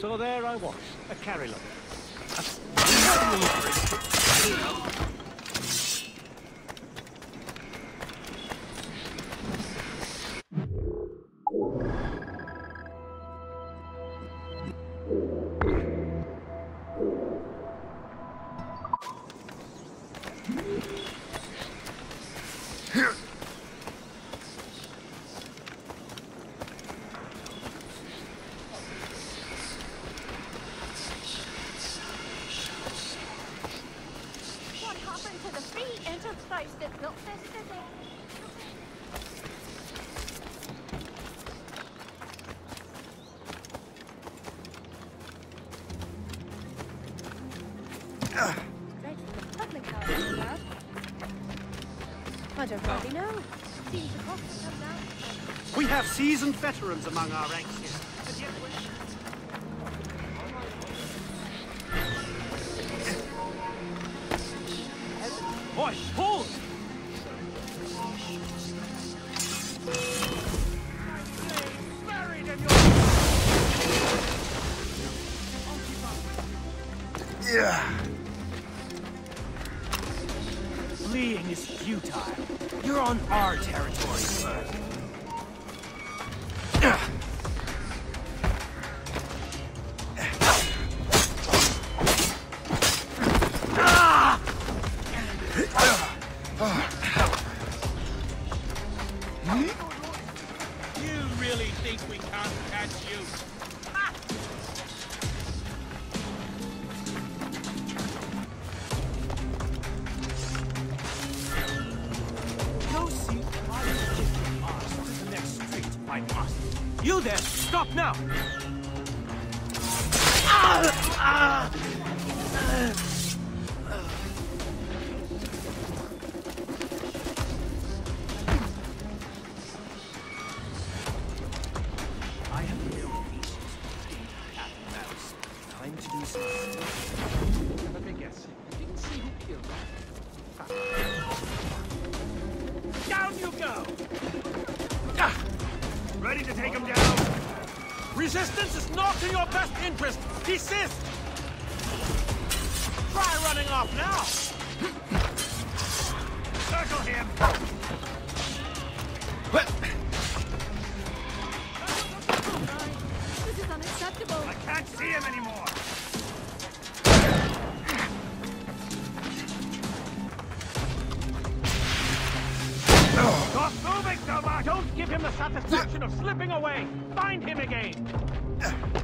So there I was, a carry What have seasoned veterans among our ranks here. Boy, hold! Buried Fleeing is futile. You're on our territory, sir. You now! I Desist! Try running off now! Circle him! This is unacceptable. I can't see him anymore! Stop moving so! Don't give him the satisfaction of slipping away! Find him again!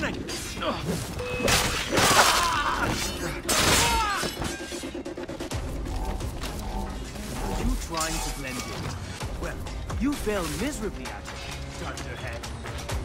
Running! You trying to blend in? Well, you fail miserably at it, Dunderhead.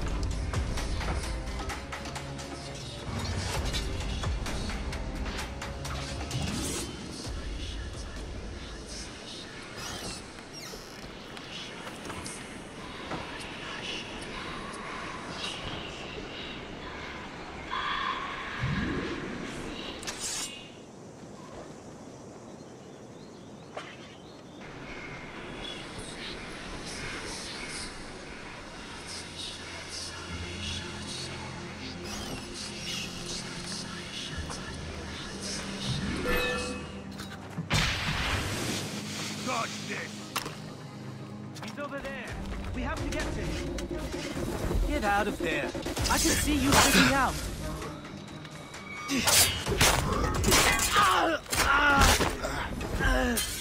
over there. We have to get to him. Get out of there. I can see you freaking out. Ah! Ah! Ah!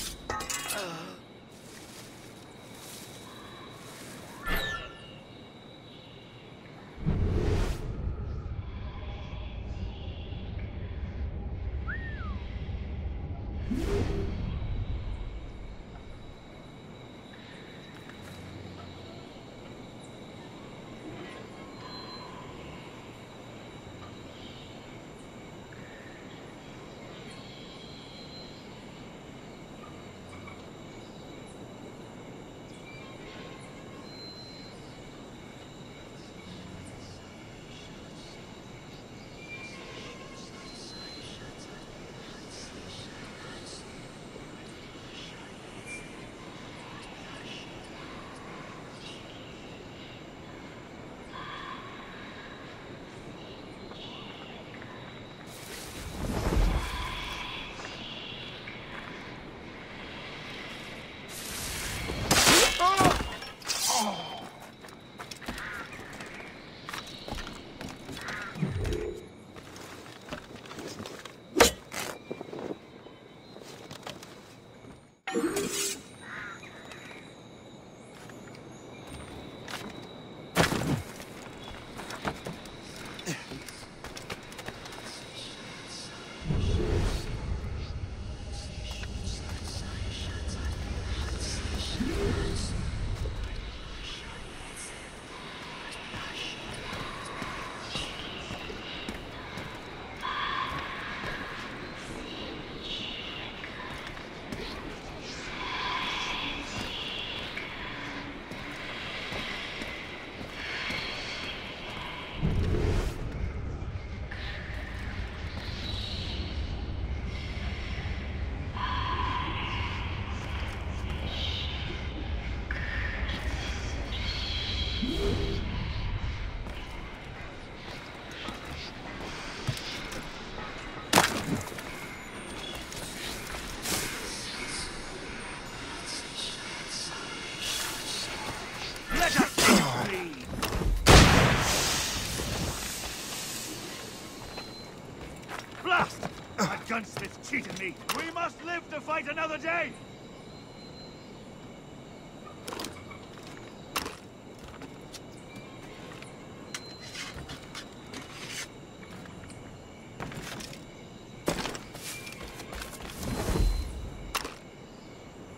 Cheated me! We must live to fight another day!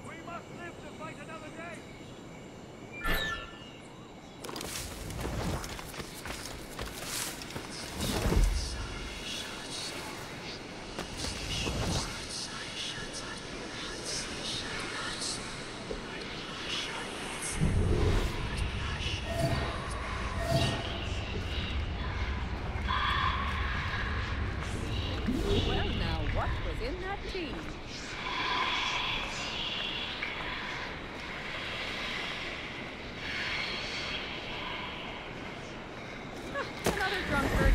We must live to fight another day! Well, now, what was in that tea? Ah, Another drunkard.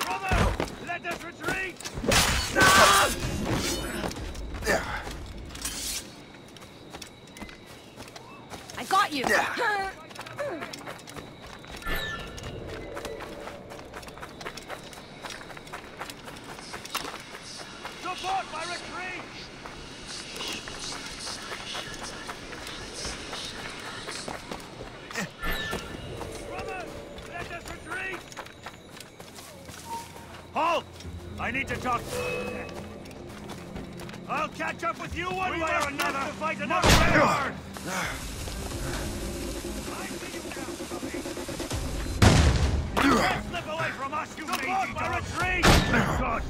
Brother! Let us retreat! I got you. Support my retreat! Brother! Let us retreat! Halt! To talk. I'll catch up with you one way or another. To fight another war. Slip away from us, you my retreat! God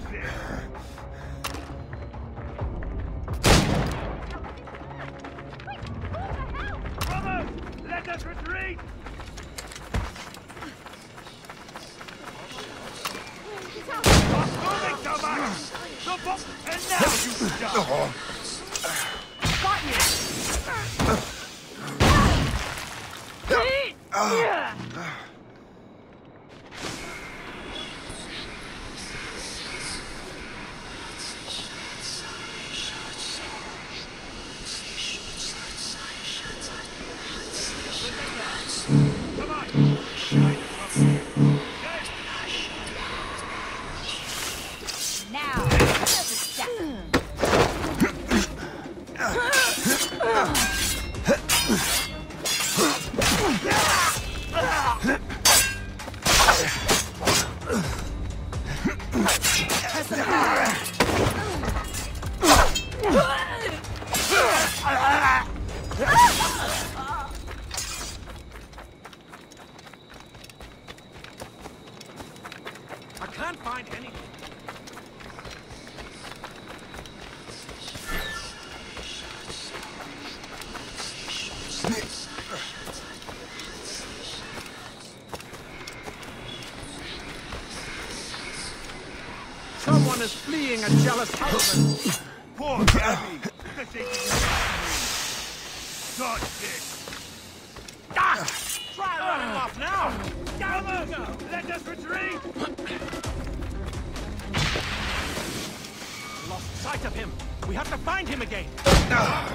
now. Fleeing a jealous husband. Poor Gabby! God this! Ah! Try running off now! Brothers, let us retreat! Lost sight of him. We have to find him again. Day!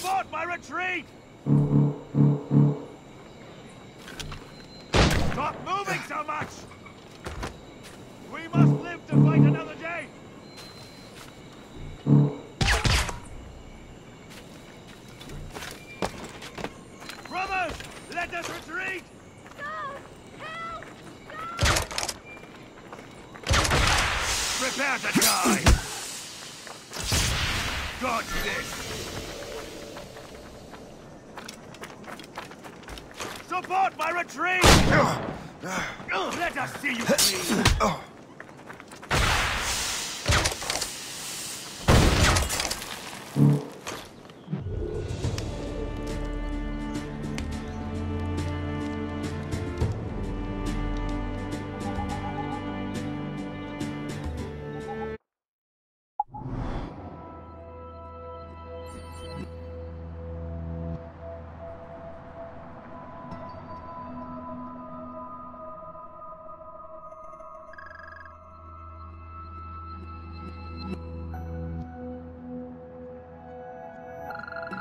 Support my retreat! Stop moving so much! We must live to fight another day! Brothers, let us retreat! Prepare to die! Dodge this! Support my retreat! Let us see you bleed!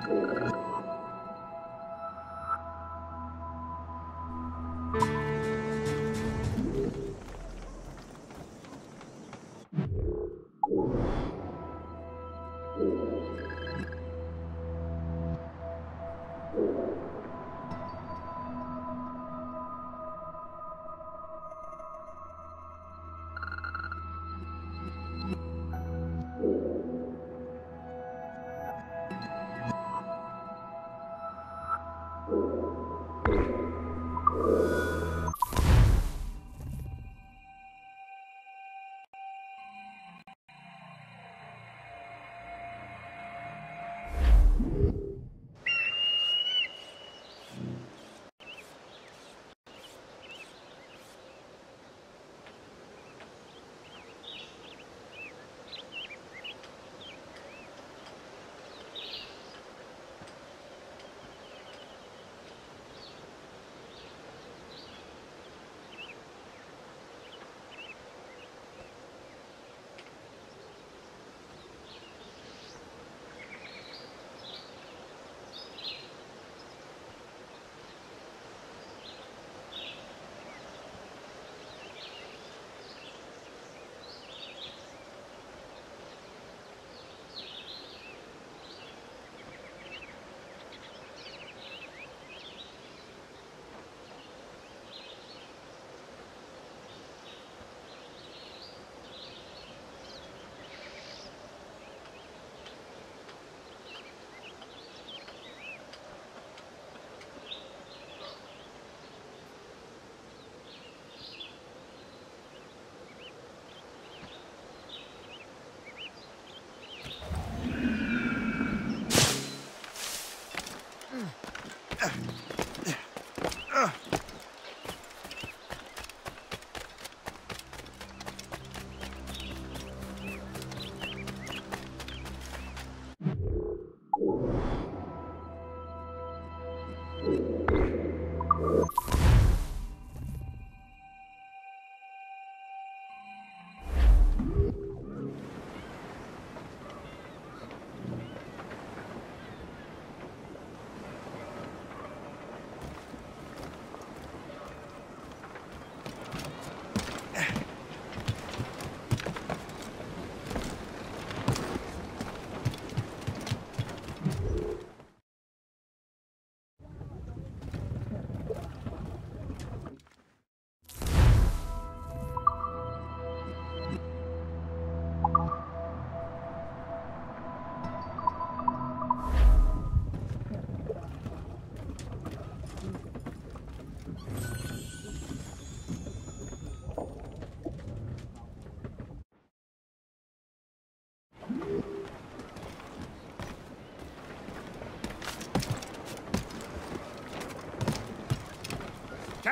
Música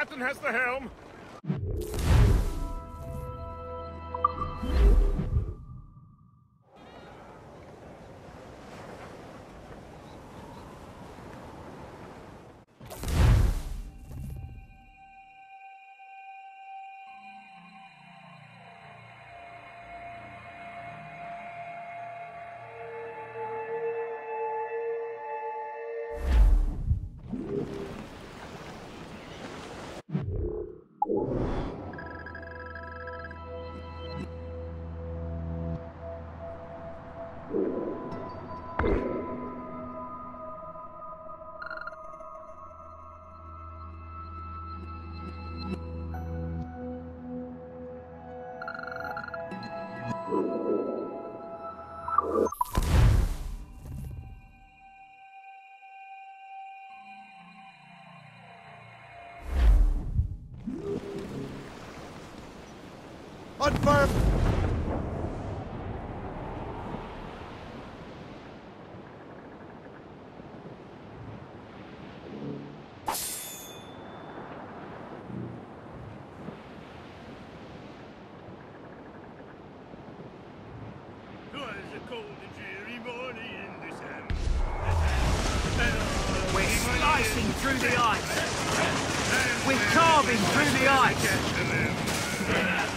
captain has the helm. Slicing through the ice. We're carving through the ice.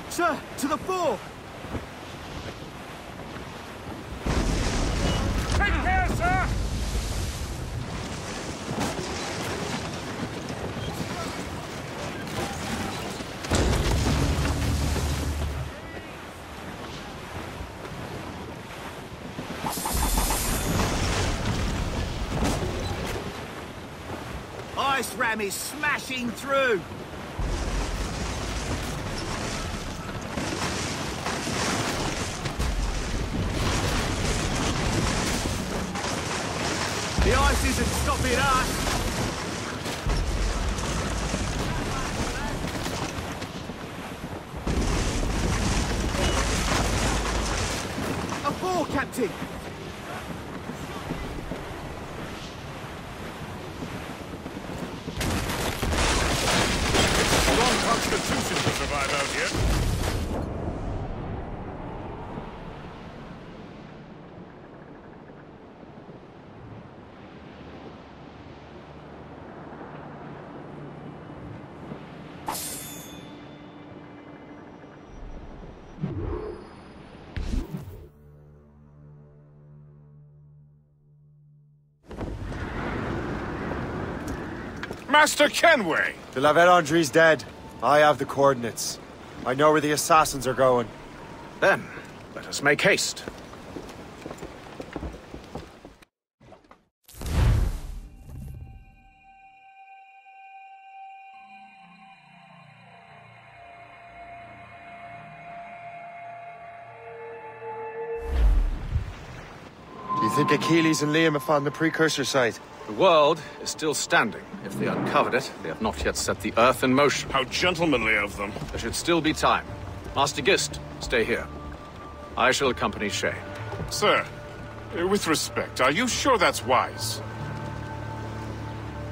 Sir, to the fore. Take care, sir! Ice ram is smashing through. The ice isn't stopping us. A four, Captain. Master Kenway! The La Vérendrye's dead. I have the coordinates. I know where the assassins are going. Then, let us make haste. Do you Achilles and Liam have found the precursor site? The world is still standing. If they uncovered it, they have not yet set the Earth in motion. How gentlemanly of them. There should still be time. Master Gist, stay here. I shall accompany Shay. Sir, uh, with respect, are you sure that's wise?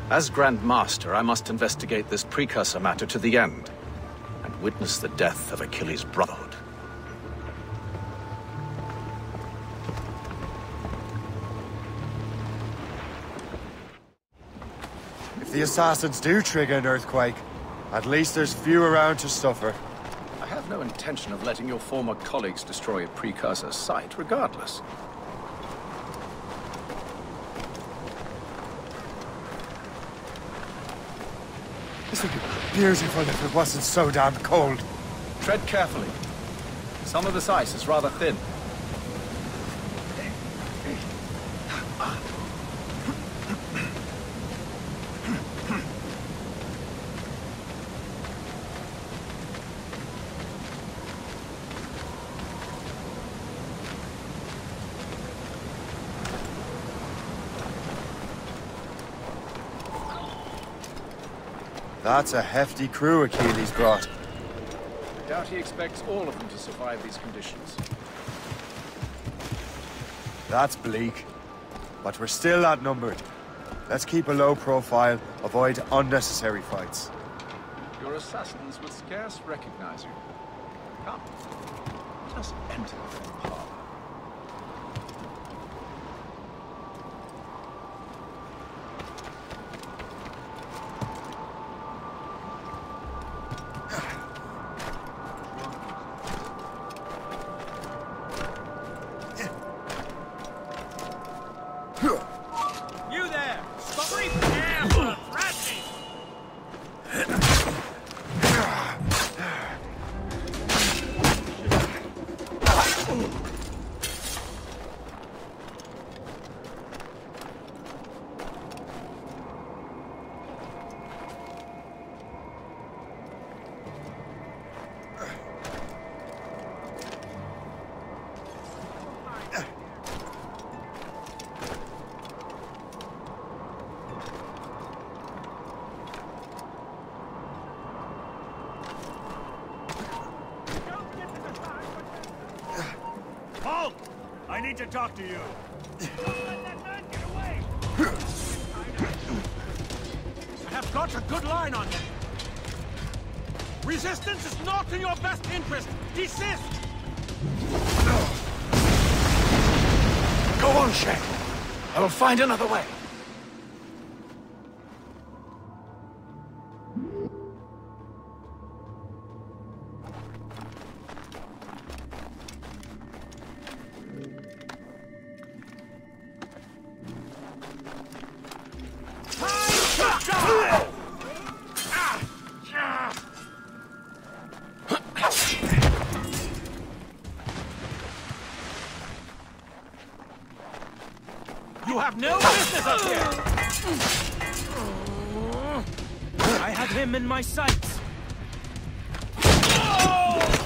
As Grand Master, I must investigate this precursor matter to the end, and witness the death of Achilles' brotherhood. If the assassins do trigger an earthquake, at least there's few around to suffer. I have no intention of letting your former colleagues destroy a precursor site, regardless. This would be beautiful if it wasn't so damn cold. Tread carefully. Some of this ice is rather thin. That's a hefty crew Achilles brought. I doubt he expects all of them to survive these conditions. That's bleak. But we're still outnumbered. Let's keep a low profile, avoid unnecessary fights. Your assassins would scarce recognize you. Come, let us enter Halt! I need to talk to you. Get away! I have got a good line on you. Resistance is not in your best interest. Desist! Go on, Shay. I will find another way. You have no ah! business up here! I had him in my sights. Yeah.